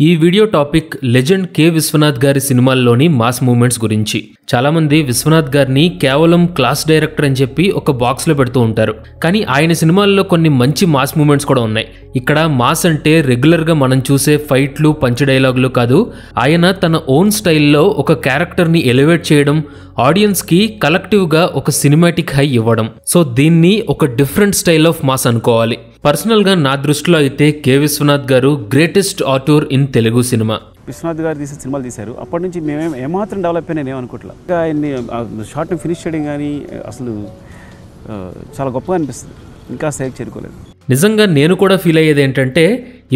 ఈ video topic legend K Vishwanath గారి సినిమాల్లోని మాస్ మూమెంట్స్ గురించి. చాలామంది విశ్వనాథ్ గారిని కేవలం క్లాస్ డైరెక్టర్ అని చెప్పి ఒక బాక్స్లో పెడుతూ ఉంటారు. కానీ ఆయన సినిమాల్లో కొన్ని మంచి మాస్ మూమెంట్స్ కూడా ఉన్నాయి. ఇక్కడ మాస్ అంటే రెగ్యులర్గా మనం చూసే ఫైట్లు పంచ్ డైలాగులు కాదు. ఆయన తన ఓన్ స్టైల్లో ఒక క్యారెక్టర్ని ఎలివేట్ చేయడం ఆడియన్స్కి కలెక్టివ్గా ఒక సినిమాటిక్ హై ఇవ్వడం. సో దీన్ని ఒక డిఫరెంట్ స్టైల్ ఆఫ్ మాస్ అనుకోవాలి. పర్సనల్గా నా దృష్టిలో అయితే K Vishwanath garu greatest auteur in Telugu cinema. Vishwanath garu తీసిన సినిమాలు తీశారు. అప్పటి నుంచి మేమేం ఏమాత్రం డెవలప్ అయినా నేను అనుకోవట్లేదు ఇంకా ఆయన్ని షార్ట్ని ఫినిష్ చేయడం కానీ అసలు చాలా గొప్పగా అనిపిస్తుంది. ఇంకా స్థాయికి చేరుకోలేదు. నిజంగా నేను కూడా ఫీల్ అయ్యేది ఏంటంటే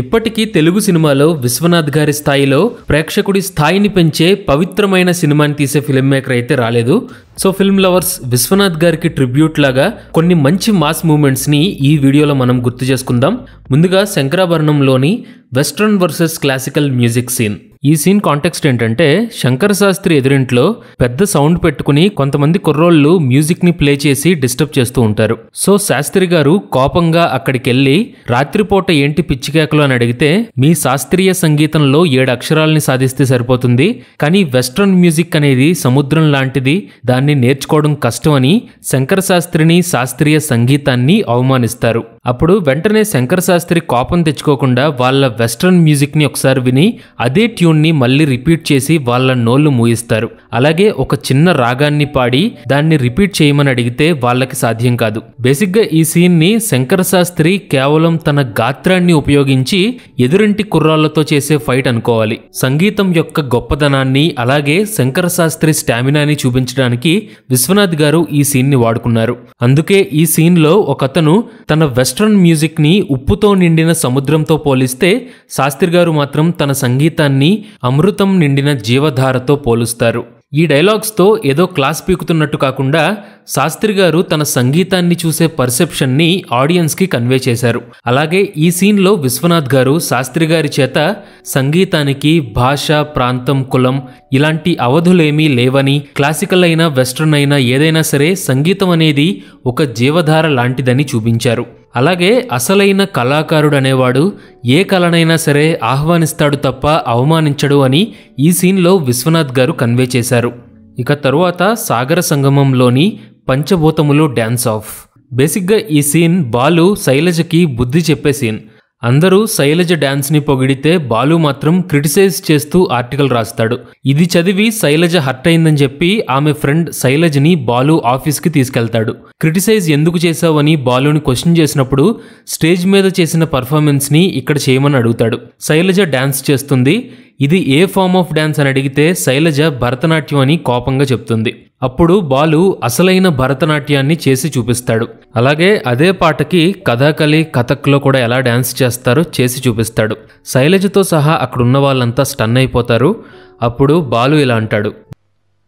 ఇప్పటికీ తెలుగు సినిమాలో విశ్వనాథ్ గారి స్థాయిలో ప్రేక్షకుడి స్థాయిని పెంచే పవిత్రమైన సినిమాని తీసే ఫిల్మ్ మేకర్ అయితే రాలేదు. సో ఫిల్మ్ లవర్స్ విశ్వనాథ్ గారికి ట్రిబ్యూట్ లాగా కొన్ని మంచి మాస్ మూమెంట్స్ని ఈ వీడియోలో మనం గుర్తు చేసుకుందాం. ముందుగా శంకరాభరణంలోని western versus classical music scene ఈ సీన్ కాంటెక్స్ట్ ఏంటంటే శంకర శాస్త్రి ఎదురింట్లో పెద్ద సౌండ్ పెట్టుకుని కొంతమంది కుర్రోళ్ళు మ్యూజిక్ని ప్లే చేసి డిస్టర్బ్ చేస్తూ ఉంటారు. సో శాస్త్రి గారు కోపంగా అక్కడికి వెళ్ళి రాత్రిపూట ఏంటి పిచ్చికేకలు? అని అడిగితే మీ శాస్త్రీయ సంగీతంలో ఏడు అక్షరాలని సాధిస్తే సరిపోతుంది కానీ వెస్ట్రన్ మ్యూజిక్ అనేది సముద్రం లాంటిది దాన్ని నేర్చుకోవడం కష్టం అని శంకర శాస్త్రిని శాస్త్రీయ సంగీతాన్ని అవమానిస్తారు. అప్పుడు వెంటనే శంకర శాస్త్రి కోపం తెచ్చుకోకుండా వాళ్ళ వెస్ట్రన్ మ్యూజిక్ని ఒకసారి విని అదే ట్యూన్ని మళ్ళీ రిపీట్ చేసి వాళ్ళ నోళ్ళు మూయిస్తారు. అలాగే ఒక చిన్న రాగాన్ని పాడి దాన్ని రిపీట్ చేయమని అడిగితే వాళ్ళకి సాధ్యం కాదు. బేసిక్గా ఈ సీన్ని శంకర శాస్త్రి కేవలం తన గాత్రాన్ని ఉపయోగించి ఎదురింటి కుర్రాళ్ళతో చేసే ఫైట్ అనుకోవాలి. సంగీతం యొక్క గొప్పదనాన్ని అలాగే శంకర శాస్త్రి స్టామినాని చూపించడానికి విశ్వనాథ్ గారు ఈ సీన్ని వాడుకున్నారు. అందుకే ఈ సీన్లో ఒకతను తన వెస్ట్ వెస్ట్రన్ మ్యూజిక్ని ఉప్పుతో నిండిన సముద్రంతో పోలిస్తే శాస్త్రి గారు మాత్రం తన సంగీతాన్ని అమృతం నిండిన జీవధారతో పోలుస్తారు. ఈ డైలాగ్స్తో ఏదో క్లాస్ పీకుతున్నట్టు కాకుండా శాస్త్రి గారు తన సంగీతాన్ని చూసే పర్సెప్షన్ని ఆడియన్స్కి కన్వే చేశారు. అలాగే ఈ సీన్లో విశ్వనాథ్ గారు శాస్త్రి గారి చేత సంగీతానికి భాష ప్రాంతం కులం ఇలాంటి అవధులేమీ లేవని క్లాసికల్ అయినా వెస్ట్రన్ అయినా ఏదైనా సరే సంగీతం అనేది ఒక జీవధార లాంటిదని చూపించారు. అలాగే అసలైన కళాకారుడు అనేవాడు ఏ కళనైనా సరే ఆహ్వానిస్తాడు తప్ప అవమానించడు అని ఈ సీన్లో విశ్వనాథ్ గారు కన్వే చేశారు. ఇక తరువాత సాగర సంగమంలోని పంచభూతములు డ్యాన్స్ ఆఫ్. బేసిక్గా ఈ సీన్ బాలు శైలజకి బుద్ధి చెప్పే సీన్. అందరూ శైలజ డ్యాన్స్ని పొగిడితే బాలు మాత్రం క్రిటిసైజ్ చేస్తూ ఆర్టికల్ రాస్తాడు. ఇది చదివి శైలజ హర్ట్ అయిందని చెప్పి ఆమె ఫ్రెండ్ శైలజని బాలు ఆఫీస్కి తీసుకెళ్తాడు. క్రిటిసైజ్ ఎందుకు చేశావని బాలుని క్వశ్చన్ చేసినప్పుడు స్టేజ్ మీద చేసిన పర్ఫార్మెన్స్ని ఇక్కడ చేయమని అడుగుతాడు. శైలజ డ్యాన్స్ చేస్తుంది. ఇది ఏ ఫామ్ ఆఫ్ డ్యాన్స్ అని అడిగితే శైలజ భరతనాట్యం అని కోపంగా చెప్తుంది. అప్పుడు బాలు అసలైన భరతనాట్యాన్ని చేసి చూపిస్తాడు. అలాగే అదే పాటకి కథాకళి కథక్లో కూడా ఎలా డాన్స్ చేస్తారో చేసి చూపిస్తాడు. శైలజతో సహా అక్కడున్న వాళ్ళంతా స్టన్ అయిపోతారు. అప్పుడు బాలు ఇలా అంటాడు.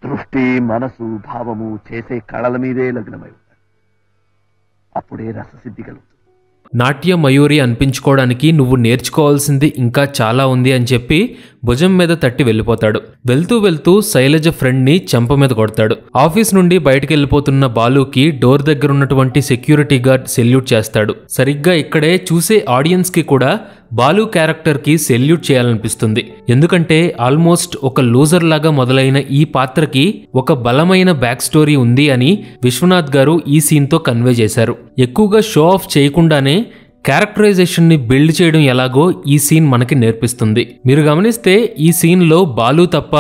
దృష్టి మనసు భావము చేసే కళల మీదే లగ్నమై అప్పుడే రససిద్ధి కలుగుతుంది. నాట్య మయూరి అనిపించుకోవడానికి నువ్వు నేర్చుకోవాల్సింది ఇంకా చాలా ఉంది అని చెప్పి భుజం మీద తట్టి వెళ్ళిపోతాడు. వెళ్తూ వెళ్తూ శైలజ ఫ్రెండ్ని చెంప మీద కొడతాడు. ఆఫీస్ నుండి బయటికి వెళ్ళిపోతున్న బాలుకి డోర్ దగ్గర ఉన్నటువంటి సెక్యూరిటీ గార్డ్ సెల్యూట్ చేస్తాడు. సరిగ్గా ఇక్కడే చూసే ఆడియన్స్కి కూడా బాలు క్యారెక్టర్కి సెల్యూట్ చేయాలనిపిస్తుంది. ఎందుకంటే ఆల్మోస్ట్ ఒక లూజర్ లాగా మొదలైన ఈ పాత్రకి ఒక బలమైన బ్యాక్ స్టోరీ ఉంది అని విశ్వనాథ్ గారు ఈ సీన్తో కన్వే చేశారు. ఎక్కువగా షో ఆఫ్ చేయకుండానే క్యారెక్టరైజేషన్ని బిల్డ్ చేయడం ఎలాగో ఈ సీన్ మనకి నేర్పిస్తుంది. మీరు గమనిస్తే ఈ సీన్లో బాలు తప్ప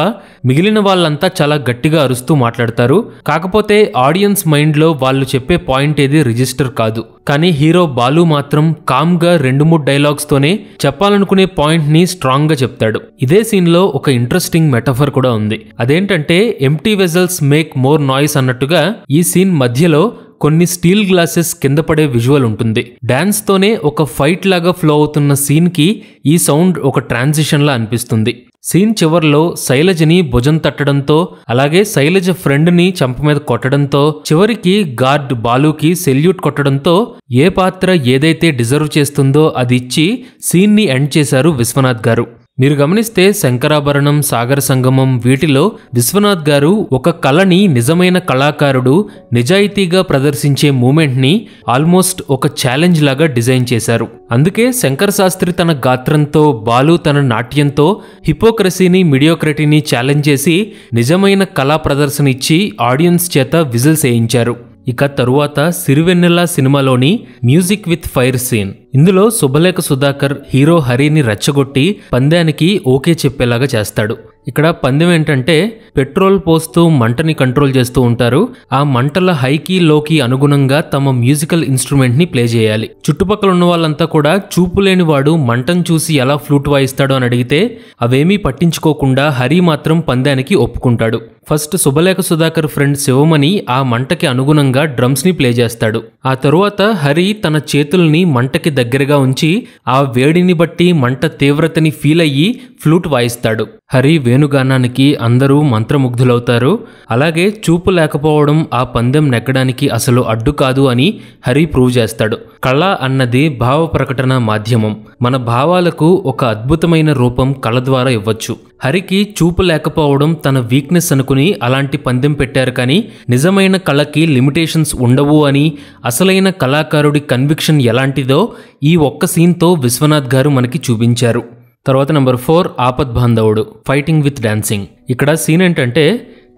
మిగిలిన వాళ్ళంతా చాలా గట్టిగా అరుస్తూ మాట్లాడతారు. కాకపోతే ఆడియన్స్ మైండ్లో వాళ్ళు చెప్పే పాయింట్ ఏది రిజిస్టర్ కాదు. కానీ హీరో బాలు మాత్రం కామ్గా రెండు మూడు డైలాగ్స్తోనే చెప్పాలనుకునే పాయింట్ని స్ట్రాంగ్గా చెప్తాడు. ఇదే సీన్లో ఒక ఇంట్రెస్టింగ్ మెటఫర్ కూడా ఉంది. అదేంటంటే empty vessels make more noise అన్నట్టుగా ఈ సీన్ మధ్యలో కొన్ని స్టీల్ గ్లాసెస్ కింద పడే విజువల్ ఉంటుంది. డాన్స్తోనే ఒక ఫైట్ లాగా ఫ్లో అవుతున్న సీన్కి ఈ సౌండ్ ఒక ట్రాన్సిషన్లా అనిపిస్తుంది. సీన్ చివర్లో శైలజని భుజం తట్టడంతో అలాగే శైలజ ఫ్రెండ్ని చంప మీద కొట్టడంతో చివరికి గార్డ్ బాలుకి సెల్యూట్ కొట్టడంతో ఏ పాత్ర ఏదైతే డిజర్వ్ చేస్తుందో అది ఇచ్చి సీన్ని ఎండ్ చేశారు విశ్వనాథ్ గారు. మీరు గమనిస్తే శంకరాభరణం సాగర సంగమం వీటిలో విశ్వనాథ్ గారు ఒక కళని నిజమైన కళాకారుడు నిజాయితీగా ప్రదర్శించే మూమెంట్ని ఆల్మోస్ట్ ఒక ఛాలెంజ్ లాగా డిజైన్ చేశారు. అందుకే శంకర్ శాస్త్రి తన గాత్రంతో బాలు తన నాట్యంతో హిపోక్రసీని మిడియోక్రటీని ఛాలెంజ్ చేసి నిజమైన కళా ప్రదర్శన ఇచ్చి ఆడియన్స్ చేత విజిల్స్ వేయించారు. ఇక తరువాత సిరివెన్నెల సినిమాలోని మ్యూజిక్ విత్ ఫైర్ సీన్. ఇందులో శుభలేఖ సుధాకర్ హీరో హరిని రెచ్చగొట్టి పందానికి ఓకే చెప్పేలాగా చేస్తాడు. ఇక్కడ పందెం ఏంటంటే పెట్రోల్ పోస్తూ మంటని కంట్రోల్ చేస్తూ ఉంటారు. ఆ మంటల హైకి లోకి అనుగుణంగా తమ మ్యూజికల్ ఇన్స్ట్రుమెంట్ని ప్లే చేయాలి. చుట్టుపక్కల ఉన్న వాళ్ళంతా కూడా చూపు లేని వాడు మంటను చూసి ఎలా ఫ్లూట్ వాయిస్తాడో అని అడిగితే అవేమీ పట్టించుకోకుండా హరి మాత్రం పందానికి ఒప్పుకుంటాడు. ఫస్ట్ శుభలేఖ సుధాకర్ ఫ్రెండ్ శివమణి ఆ మంటకి అనుగుణంగా డ్రమ్స్ని ప్లే చేస్తాడు. ఆ తరువాత హరి తన చేతుల్ని మంటకి దగ్గరగా ఉంచి ఆ వేడిని బట్టి మంట తీవ్రతని ఫీల్ అయ్యి ఫ్లూట్ వాయిస్తాడు. హరి వేణుగానానికి అందరూ మంత్రముగ్ధులవుతారు. అలాగే చూపు లేకపోవడం ఆ పందెం నెగ్గడానికి అసలు అడ్డు కాదు అని హరి ప్రూవ్ చేస్తాడు. కళ అన్నది భావ ప్రకటన మాధ్యమం. మన భావాలకు ఒక అద్భుతమైన రూపం కళ ద్వారా ఇవ్వచ్చు. హరికి చూపు లేకపోవడం తన వీక్నెస్ అనుకుని అలాంటి పందెం పెట్టారు కానీ నిజమైన కళకి లిమిటేషన్స్ ఉండవు అని అసలైన కళాకారుడి కన్విక్షన్ ఎలాంటిదో ఈ ఒక్క సీన్తో విశ్వనాథ్ గారు మనకి చూపించారు. తర్వాత number four Aapadbandhavudu fighting with dancing ఇక్కడ సీన్ ఏంటంటే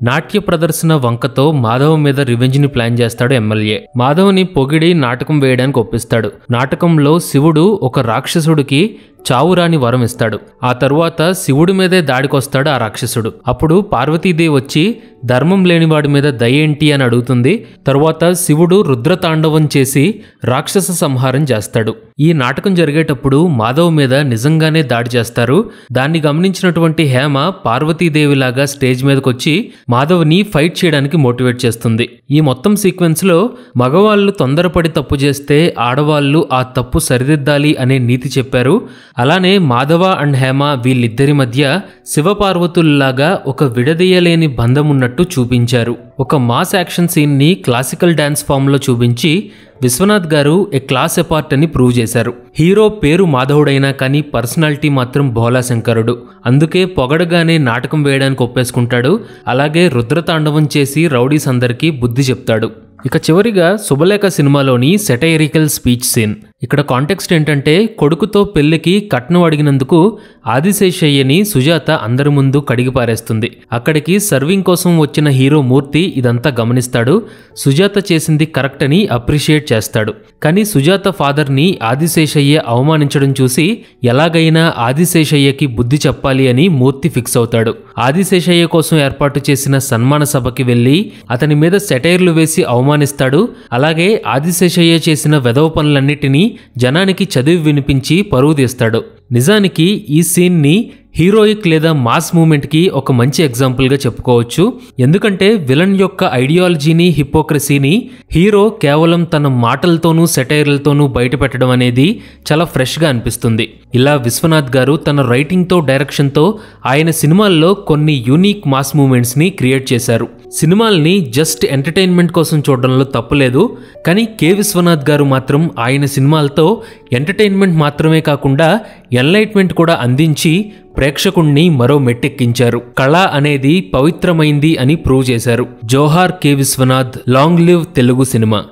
నాట్య ప్రదర్శన వంకతో మాధవ్ మీద రివెంజ్ని ప్లాన్ చేస్తాడు ఎమ్మెల్యే. మాధవ్ని పొగిడి నాటకం వేయడానికి ఒప్పిస్తాడు. నాటకంలో శివుడు ఒక రాక్షసుడికి చావురాని వరం ఇస్తాడు. ఆ తరువాత శివుడి మీదే దాడికొస్తాడు ఆ రాక్షసుడు. అప్పుడు పార్వతీదేవి వచ్చి ధర్మం లేనివాడి మీద దయేంటి అని అడుగుతుంది. తరువాత శివుడు రుద్రతాండవం చేసి రాక్షస సంహారం చేస్తాడు. ఈ నాటకం జరిగేటప్పుడు మాధవ్ మీద నిజంగానే దాడి చేస్తారు. దాన్ని గమనించినటువంటి హేమ పార్వతీదేవిలాగా స్టేజ్ మీదకి వచ్చి మాధవ్ని ఫైట్ చేయడానికి మోటివేట్ చేస్తుంది. ఈ మొత్తం సీక్వెన్స్లో మగవాళ్ళు తొందరపడి తప్పు చేస్తే ఆడవాళ్ళు ఆ తప్పు సరిదిద్దాలి అనే నీతి చెప్పారు. అలానే మాధవ అండ్ హేమ వీళ్ళిద్దరి మధ్య శివపార్వతుల్లాగా ఒక విడదీయలేని బంధం ఉన్నట్టు చూపించారు. ఒక మాస్ యాక్షన్ సీన్ని క్లాసికల్ డ్యాన్స్ ఫామ్లో చూపించి Vishwanath garu a class apart అని ప్రూవ్ చేశారు. హీరో పేరు మాధవుడైనా కానీ పర్సనాలిటీ మాత్రం భోలా శంకరుడు. అందుకే పొగడగానే నాటకం వేయడానికి ఒప్పేసుకుంటాడు. అలాగే రుద్రతాండవం చేసి రౌడీస్ అందరికీ బుద్ధి చెప్తాడు. ఇక చివరిగా శుభలేఖ సినిమాలోని సెటైరికల్ స్పీచ్ సీన్. ఇక్కడ కాంటెక్స్ట్ ఏంటంటే కొడుకుతో పెళ్ళికి కట్నం అడిగినందుకు ఆదిశేషయ్యని సుజాత అందరి ముందు కడిగిపారేస్తుంది అక్కడికి సర్వింగ్ కోసం వచ్చిన హీరో మూర్తి ఇదంతా గమనిస్తాడు. సుజాత చేసింది కరెక్ట్ అని అప్రిషియేట్ చేస్తాడు. కానీ సుజాత ఫాదర్ని ఆదిశేషయ్య అవమానించడం చూసి ఎలాగైనా ఆదిశేషయ్యకి బుద్ధి చెప్పాలి అని మూర్తి ఫిక్స్ అవుతాడు. ఆదిశేషయ్య కోసం ఏర్పాటు చేసిన సన్మాన సభకి వెళ్ళి అతని మీద సెటైర్లు వేసి అవమానిస్తాడు. అలాగే ఆదిశేషయ్య చేసిన వెధవ పనులన్నిటినీ జనానికి చదివి వినిపించి పరువు తీస్తాడు. నిజానికి ఈ సీన్ని హీరోయిక్ లేదా మాస్ మూమెంట్కి ఒక మంచి ఎగ్జాంపుల్గా చెప్పుకోవచ్చు. ఎందుకంటే విలన్ యొక్క ఐడియాలజీని హిపోక్రసీని హీరో కేవలం తన మాటలతోనూ సెటైర్లతోనూ బయటపెట్టడం అనేది చాలా ఫ్రెష్గా అనిపిస్తుంది. ఇలా విశ్వనాథ్ గారు తన రైటింగ్తో డైరెక్షన్తో ఆయన సినిమాల్లో కొన్ని యూనిక్ మాస్ మూమెంట్స్ని క్రియేట్ చేశారు. సినిమాల్ని జస్ట్ ఎంటర్టైన్మెంట్ కోసం చూడడంలో తప్పులేదు కానీ కె. విశ్వనాథ్ గారు మాత్రం ఆయన సినిమాలతో ఎంటర్టైన్మెంట్ మాత్రమే కాకుండా ఎన్లైట్మెంట్ కూడా అందించి ప్రేక్షకుణ్ణి మరో మెట్టెక్కించారు. కళ అనేది పవిత్రమైంది అని ప్రూవ్ చేశారు. జోహార్ K. Vishwanath long live Telugu cinema.